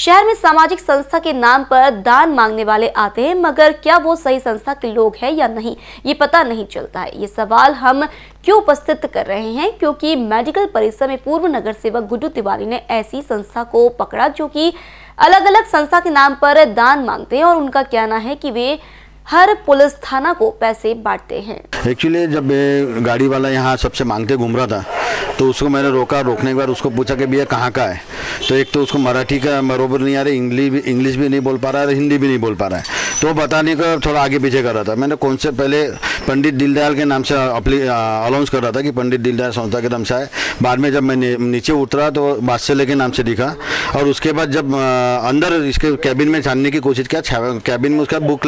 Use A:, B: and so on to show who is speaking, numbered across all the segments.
A: शहर में सामाजिक संस्था के नाम पर दान मांगने वाले आते हैं, मगर क्या वो सही संस्था के लोग हैं या नहीं, ये पता नहीं चलता है। ये सवाल हम क्यों उपस्थित कर रहे हैं? क्योंकि मेडिकल परिसर में पूर्व नगर सेवक गुड्डू तिवारी ने ऐसी संस्था को पकड़ा जो कि अलग अलग संस्था के नाम पर दान मांगते हैं और उनका कहना है कि वे हर पुलिस थाना को पैसे बांटते हैं।
B: एक्चुअली जब गाड़ी वाला यहाँ सबसे मांगते घूम रहा था तो उसको मैंने रोका। रोकने के बाद उसको पूछा कि भैया कहाँ का है? तो एक तो उसको मराठी का बरोबर नहीं आ रहा, इंग्लिश इंग्लिश भी नहीं बोल पा रहा है हिंदी भी नहीं बोल पा रहा है। तो बताने का थोड़ा आगे पीछे कर रहा था। मैंने कौन से पहले पंडित दीनदयाल के नाम से अनाउंस कर रहा था कि पंडित दीनदयाल संस्था के नाम से आए। बाद में जब मैं नीचे उतरा तो बादशाह के नाम से दिखा। और उसके बाद जब अंदर इसके कैबिन में जानने की कोशिश किया कैबिन में उसका बुक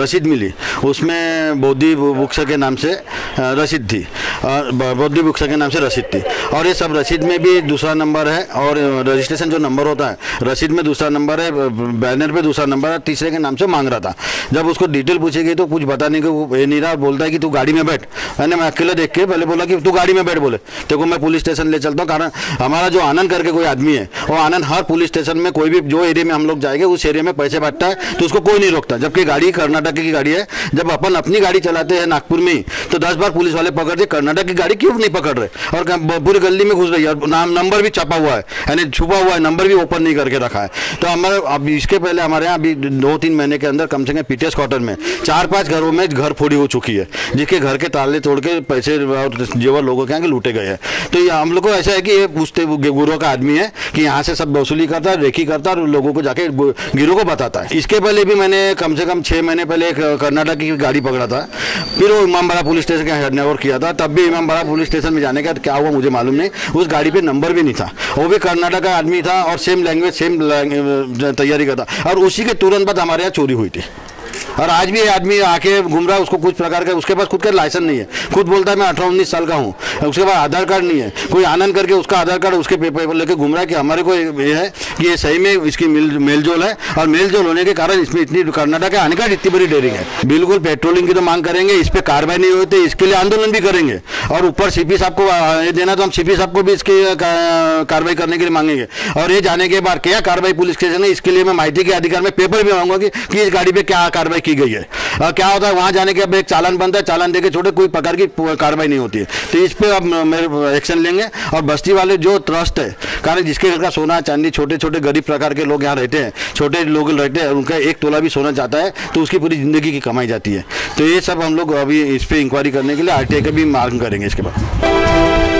B: रसीद मिली। उसमें बौद्धि बुक्स के नाम से रसीद थी। बौद्धि बुक्स के नाम से रसीद थी। और ये सब रसीद में भी दूसरा नंबर है, और रजिस्ट्रेशन जो नंबर होता है, रसीद में दूसरा नंबर है बैनर पे दूसरा नंबर है तीसरे के नाम से मांग रहा था। जब उसको डिटेल पूछी गई तो कुछ बताने को ये नहीं रहा, बोलता है कि तू गाड़ी में बैठ। मैंने मैं अकेले देख के पहले बोला कि तू गाड़ी में बैठ बोले। देखो मैं पुलिस स्टेशन ले चलता हूँ, कारण हमारा जो आनंद करके कोई आदमी है, वो आनंद हर पुलिस स्टेशन में कोई भी जो एरिया में हम लोग जाएँगे, उस एरिया में पैसे बांटता है तो उसको कोई नहीं रोकता। जबकि गाड़ी कर्नाटक की गाड़ी है, जब अपन अपनी गाड़ी चलाते हैं नागपुर में तो दस बार पुलिस वाले पकड़ते कर्नाटक की गाड़ी क्यों नहीं पकड़ रहे? और पूरी गली में घुस रही है नाम नंबर भी छपा हुआ है, यानी छुपा हुआ है नंबर भी ओपन नहीं करके रखा है। तो हमारे, अब इसके पहले हमारे यहाँ अभी दो तीन महीने के अंदर कम से कम पीटीएस क्वार्टर में। चार पाँच घरों में घर फोड़ी हो चुकी है, जिसके घर के ताले तोड़ के पैसे और जेवर लोगों के यहाँ लूटे गए हैं। तो ये हम लोग को ऐसा है कि ये पूछते गुरुओं का आदमी है कि यहाँ से सब वसूली करता है, रेखी करता है और लोगों को जाके गिरोह को बताता है। इसके पहले भी मैंने कम से कम छः महीने पहले एक कर्नाटक की गाड़ी पकड़ा था, फिर वो इमामबाड़ा पुलिस स्टेशन का हैंड किया था। तब भी इमामबाड़ा पुलिस स्टेशन में जाने का क्या हुआ मुझे मालूम नहीं, उस गाड़ी पर नंबर भी नहीं था। वो भी कर्नाटक का आदमी था और सेम लैंग्वेज सेम तैयारी करता। और उसी के तुरंत बाद हमारे यहाँ चोरी हुई थी। और आज भी आदमी आके घूम रहा है, उसको कुछ प्रकार का, उसके पास खुद का लाइसेंस नहीं है। खुद बोलता है, मैं अठारह उन्नीस साल का हूँ, उसके पास आधार कार्ड नहीं है। कोई आनंद करके उसका आधार कार्ड, उसके पेपर लेके घूम रहा है कि हमारे को ये है कि ये सही में इसकी मेल, मेलजोल है और मेलजोल होने के कारण इसमें इतनी कर्नाटक आने का इतनी बड़ी डेयरिंग है। बिल्कुल पेट्रोलिंग की तो मांग करेंगे, इस पर कार्रवाई नहीं होती, इसके लिए आंदोलन भी करेंगे। और ऊपर सीपी साहब को देना तो हम सीपी साहब को भी इसकी कार्रवाई करने के लिए मांगेंगे। और ये जाने के बाद क्या कार्रवाई पुलिस स्टेशन है, इसके लिए मैं माहिती के अधिकार में पेपर भी मांगूँगा कि इस गाड़ी पे क्या कार्रवाई की गई है। आ, क्या होता है वहाँ जाने के अब एक चालान बनता है चालान देके छोटे कोई प्रकार की कार्रवाई नहीं होती है। तो इस पर अब मेरे एक्शन लेंगे। और बस्ती वाले जो ट्रस्ट है कारण जिसके घर का सोना चांदी छोटे छोटे गरीब प्रकार के लोग यहाँ रहते हैं छोटे लोग रहते हैं उनका एक तोला भी सोना चाहता है तो उसकी पूरी ज़िंदगी की कमाई जाती है। तो ये सब हम लोग अभी इस पर इंक्वायरी करने के लिए आरटीआई का भी मांग करेंगे इसके बाद।